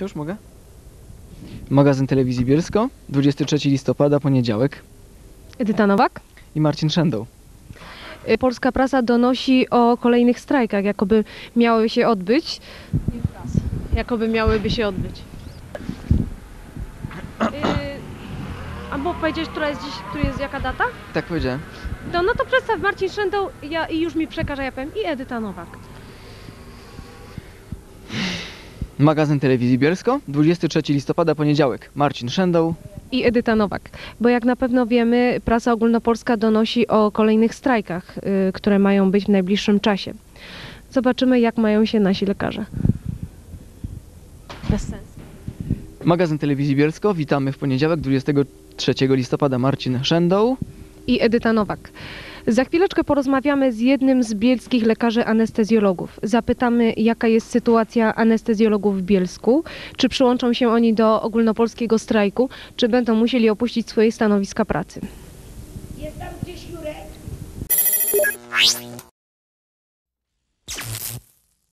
Już mogę? Magazyn Telewizji Bielsko, 23 listopada, poniedziałek Edyta Nowak. i Marcin Szendał. Y, Polska prasa donosi o kolejnych strajkach, jakoby miały się odbyć. Nie prasa. Jakoby miałyby się odbyć. Yy, a mógł powiedzieć, która jest dziś, która jest jaka data? Tak powiedziałem. No, no to przedstaw Marcin Szędą ja, i już mi przekaże, ja powiem, i Edyta Nowak. Magazyn Telewizji Bielsko, 23 listopada, poniedziałek. Marcin Szendał. I Edyta Nowak. Bo jak na pewno wiemy, prasa ogólnopolska donosi o kolejnych strajkach, y, które mają być w najbliższym czasie. Zobaczymy, jak mają się nasi lekarze. Bez sensu. Magazyn Telewizji Bielsko, witamy w poniedziałek, 23 listopada, Marcin Szendał. i Edyta Nowak. Za chwileczkę porozmawiamy z jednym z bielskich lekarzy anestezjologów. Zapytamy, jaka jest sytuacja anestezjologów w Bielsku, czy przyłączą się oni do ogólnopolskiego strajku, czy będą musieli opuścić swoje stanowiska pracy. Jest tam gdzieś Jurek?